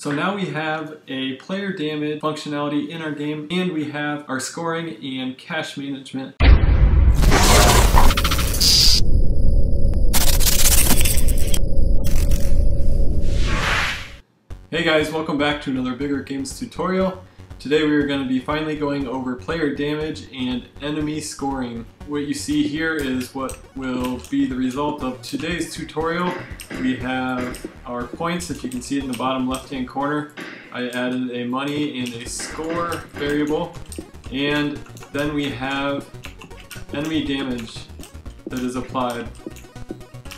So now we have a player damage functionality in our game and we have our scoring and cash management. Hey guys, welcome back to another Big Rook Games tutorial. Today we are going to be finally going over player damage and enemy scoring. What you see here is what will be the result of today's tutorial. We have our points, if you can see it in the bottom left hand corner. I added a money and a score variable. And then we have enemy damage that is applied.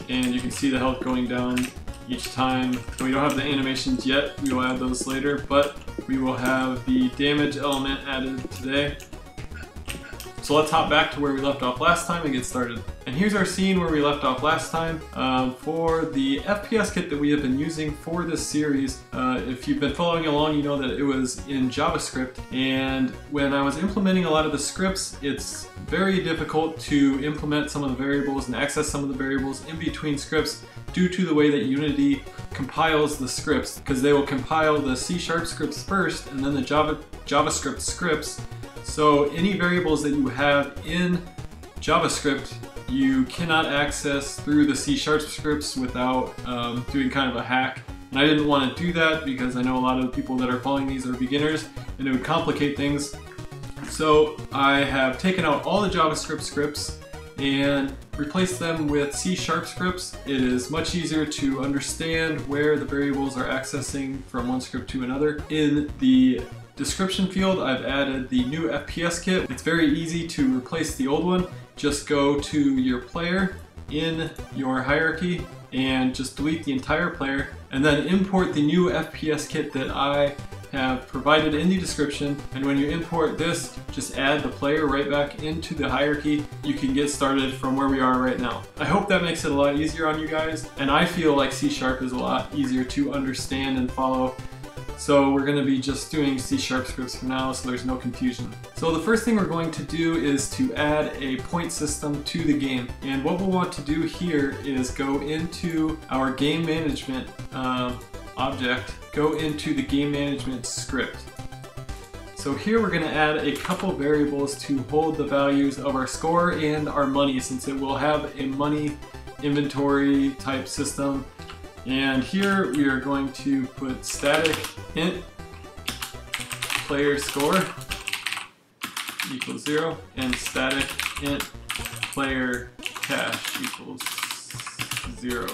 And you can see the health going down each time. We don't have the animations yet, we will add those later, but we will have the damage element added today. So let's hop back to where we left off last time and get started. And here's our scene where we left off last time. Um, for the FPS kit that we have been using for this series, uh, if you've been following along, you know that it was in JavaScript. And when I was implementing a lot of the scripts, it's very difficult to implement some of the variables and access some of the variables in between scripts due to the way that Unity compiles the scripts because they will compile the C-sharp scripts first and then the Java JavaScript scripts. So any variables that you have in JavaScript you cannot access through the C-sharp scripts without um, doing kind of a hack. And I didn't want to do that because I know a lot of the people that are following these are beginners and it would complicate things. So I have taken out all the JavaScript scripts and replace them with C-sharp scripts. It is much easier to understand where the variables are accessing from one script to another. In the description field, I've added the new FPS kit. It's very easy to replace the old one. Just go to your player in your hierarchy and just delete the entire player and then import the new FPS kit that I have provided in the description and when you import this just add the player right back into the hierarchy you can get started from where we are right now. I hope that makes it a lot easier on you guys and I feel like C Sharp is a lot easier to understand and follow so we're going to be just doing C-sharp scripts for now so there's no confusion. So the first thing we're going to do is to add a point system to the game. And what we'll want to do here is go into our game management uh, object go into the game management script. So here we're going to add a couple variables to hold the values of our score and our money since it will have a money inventory type system. And here we are going to put static int player score equals zero and static int player cash equals zero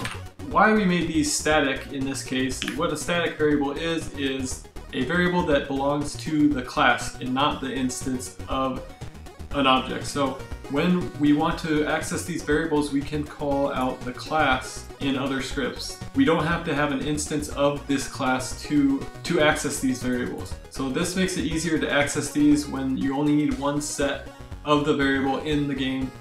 why we made these static in this case, what a static variable is, is a variable that belongs to the class and not the instance of an object. So when we want to access these variables, we can call out the class in other scripts. We don't have to have an instance of this class to, to access these variables. So this makes it easier to access these when you only need one set of the variable in the game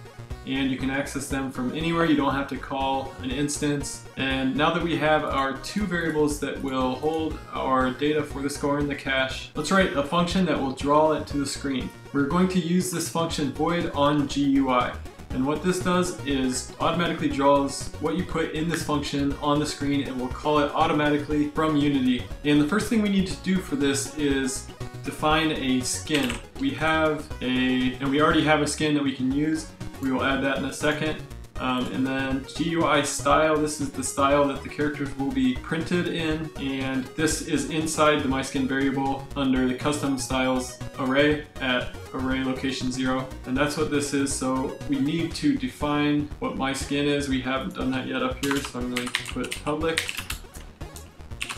and you can access them from anywhere. You don't have to call an instance. And now that we have our two variables that will hold our data for the score and the cash, let's write a function that will draw it to the screen. We're going to use this function void on GUI. And what this does is automatically draws what you put in this function on the screen and we'll call it automatically from Unity. And the first thing we need to do for this is define a skin. We have a, and we already have a skin that we can use, we will add that in a second. Um, and then GUI style, this is the style that the characters will be printed in. And this is inside the MySkin variable under the custom styles array at array location zero. And that's what this is. So we need to define what MySkin is. We haven't done that yet up here. So I'm going to put public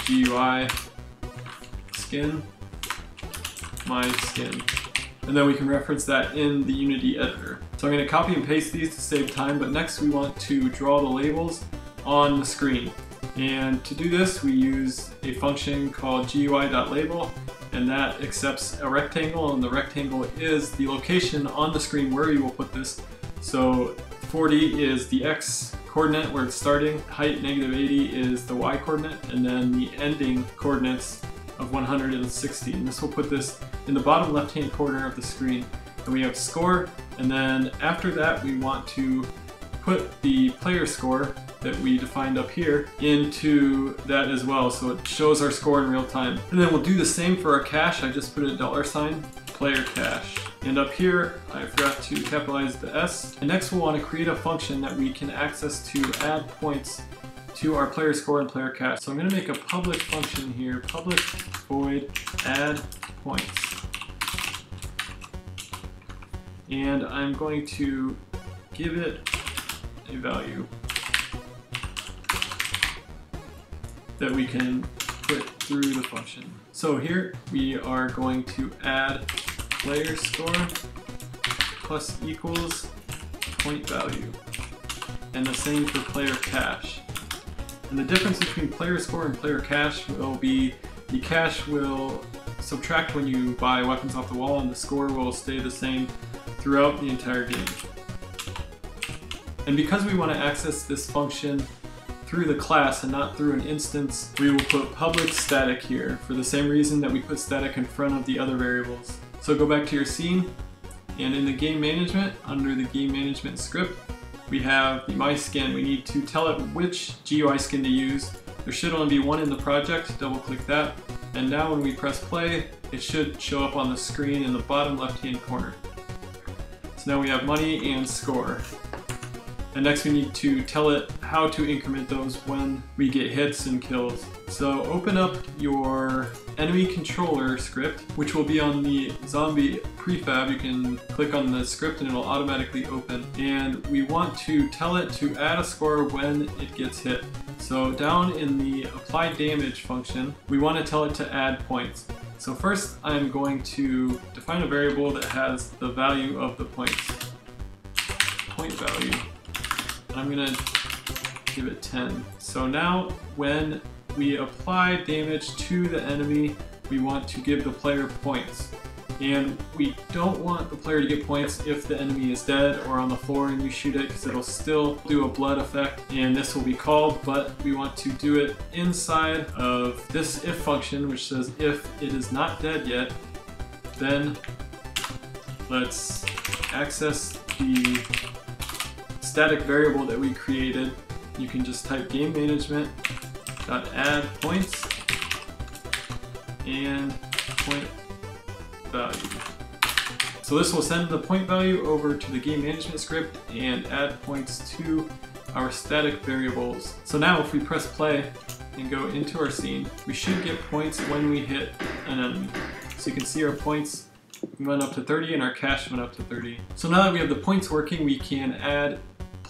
GUI skin my skin and then we can reference that in the Unity editor. So I'm going to copy and paste these to save time, but next we want to draw the labels on the screen. And to do this, we use a function called GUI.label, and that accepts a rectangle, and the rectangle is the location on the screen where you will put this. So 40 is the X coordinate where it's starting, height negative 80 is the Y coordinate, and then the ending coordinates of 160. And this will put this in the bottom left hand corner of the screen. And we have score, and then after that we want to put the player score that we defined up here into that as well. So it shows our score in real time. And then we'll do the same for our cash. I just put a dollar sign, player cash. And up here, I forgot to capitalize the S. And next we'll want to create a function that we can access to add points to our player score and player cash. So I'm going to make a public function here, public void add points. And I'm going to give it a value that we can put through the function. So here we are going to add player score plus equals point value and the same for player cash. And the difference between player score and player cash will be the cash will subtract when you buy weapons off the wall and the score will stay the same throughout the entire game. And because we want to access this function through the class and not through an instance, we will put public static here for the same reason that we put static in front of the other variables. So go back to your scene, and in the game management, under the game management script, we have the my skin. We need to tell it which GUI skin to use. There should only be one in the project, double click that. And now when we press play, it should show up on the screen in the bottom left hand corner. So now we have money and score. And next we need to tell it how to increment those when we get hits and kills. So open up your enemy controller script, which will be on the zombie prefab. You can click on the script and it'll automatically open. And we want to tell it to add a score when it gets hit. So down in the apply damage function, we want to tell it to add points. So first I'm going to define a variable that has the value of the points. Point value. I'm gonna give it 10. So now when we apply damage to the enemy, we want to give the player points. And we don't want the player to get points if the enemy is dead or on the floor and you shoot it because it'll still do a blood effect and this will be called, but we want to do it inside of this if function which says if it is not dead yet, then let's access the static variable that we created. You can just type game management dot add points and point value. So this will send the point value over to the game management script and add points to our static variables. So now if we press play and go into our scene, we should get points when we hit an enemy. So you can see our points went up to 30 and our cash went up to 30. So now that we have the points working, we can add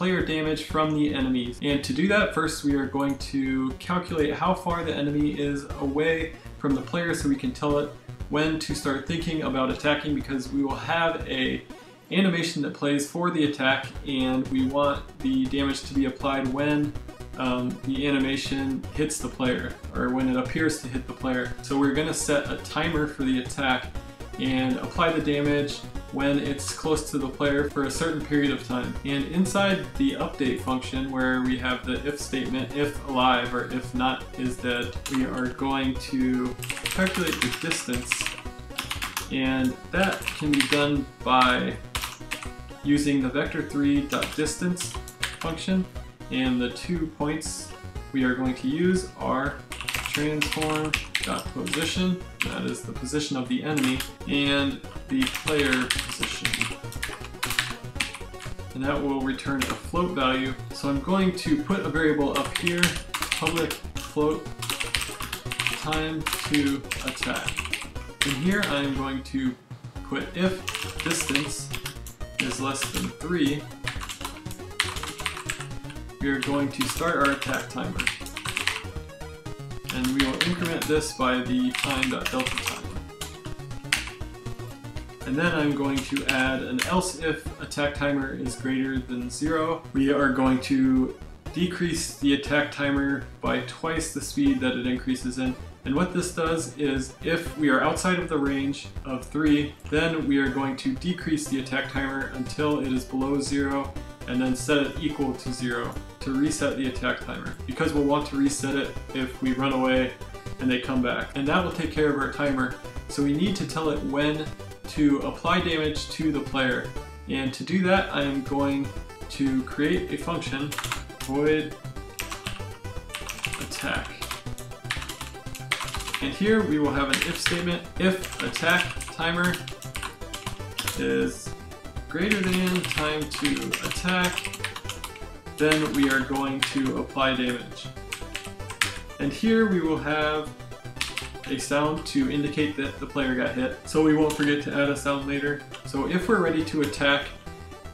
player damage from the enemies. And to do that, first we are going to calculate how far the enemy is away from the player so we can tell it when to start thinking about attacking because we will have a animation that plays for the attack and we want the damage to be applied when um, the animation hits the player or when it appears to hit the player. So we're going to set a timer for the attack and apply the damage when it's close to the player for a certain period of time. And inside the update function where we have the if statement, if alive or if not is dead, we are going to calculate the distance and that can be done by using the vector3.distance function and the two points we are going to use are transform dot position, that is the position of the enemy, and the player position. And that will return a float value. So I'm going to put a variable up here, public float time to attack. And here I am going to put if distance is less than 3, we are going to start our attack timer and we will increment this by the time.delta time. And then I'm going to add an else if attack timer is greater than zero. We are going to decrease the attack timer by twice the speed that it increases in. And what this does is if we are outside of the range of 3, then we are going to decrease the attack timer until it is below 0 and then set it equal to 0 to reset the attack timer because we'll want to reset it if we run away and they come back. And that will take care of our timer. So we need to tell it when to apply damage to the player. And to do that, I am going to create a function, void attack. And here we will have an if statement. If attack timer is greater than time to attack, then we are going to apply damage. And here we will have a sound to indicate that the player got hit, so we won't forget to add a sound later. So if we're ready to attack,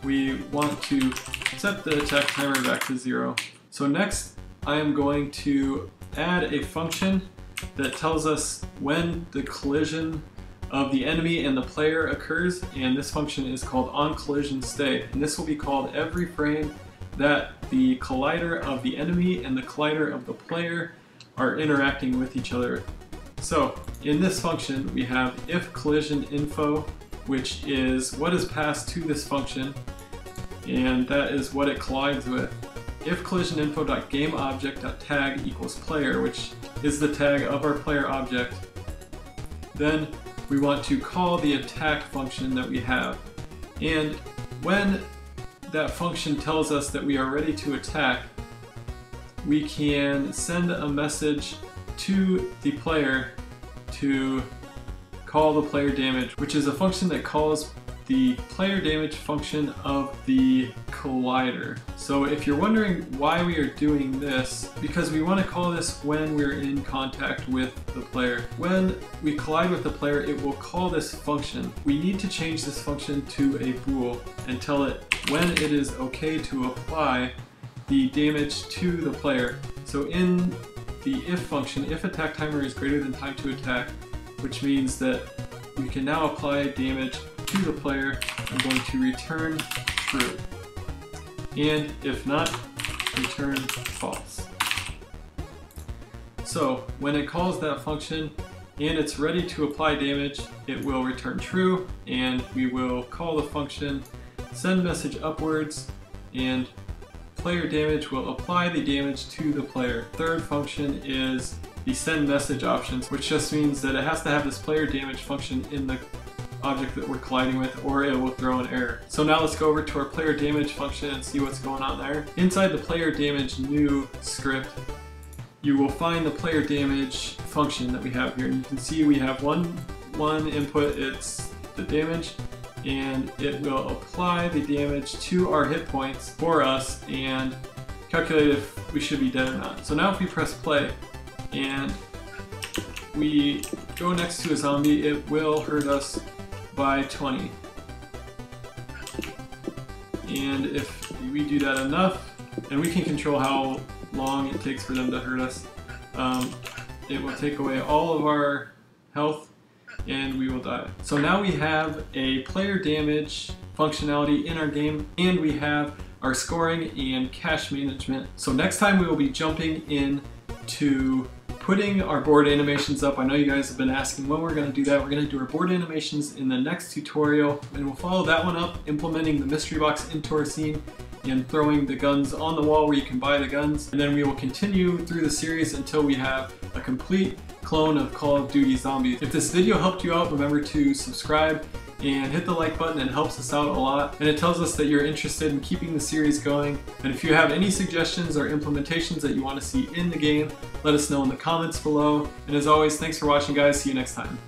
we want to set the attack timer back to zero. So next, I am going to add a function that tells us when the collision of the enemy and the player occurs, and this function is called onCollisionStay. And this will be called every frame that the collider of the enemy and the collider of the player are interacting with each other. So in this function we have if collision info which is what is passed to this function and that is what it collides with. If collision info.gameObject.tag equals player which is the tag of our player object then we want to call the attack function that we have and when that function tells us that we are ready to attack we can send a message to the player to call the player damage, which is a function that calls the player damage function of the collider. So if you're wondering why we are doing this, because we want to call this when we're in contact with the player. When we collide with the player, it will call this function. We need to change this function to a bool and tell it when it is okay to apply the damage to the player. So in the if function, if attack timer is greater than time to attack, which means that we can now apply damage to the player, I'm going to return true. And if not, return false. So when it calls that function and it's ready to apply damage, it will return true and we will call the function send message upwards and player damage will apply the damage to the player. Third function is the send message options, which just means that it has to have this player damage function in the object that we're colliding with or it will throw an error. So now let's go over to our player damage function and see what's going on there. Inside the player damage new script, you will find the player damage function that we have here. And you can see we have one, one input, it's the damage, and it will apply the damage to our hit points for us and calculate if we should be dead or not. So now if we press play and we go next to a zombie, it will hurt us by 20. And if we do that enough, and we can control how long it takes for them to hurt us, um, it will take away all of our health and we will die. So now we have a player damage functionality in our game and we have our scoring and cash management. So next time we will be jumping in to putting our board animations up. I know you guys have been asking when we're going to do that. We're going to do our board animations in the next tutorial and we'll follow that one up implementing the mystery box into our scene and throwing the guns on the wall where you can buy the guns. And then we will continue through the series until we have a complete clone of Call of Duty Zombies. If this video helped you out, remember to subscribe and hit the like button. It helps us out a lot and it tells us that you're interested in keeping the series going. And if you have any suggestions or implementations that you want to see in the game, let us know in the comments below. And as always, thanks for watching guys. See you next time.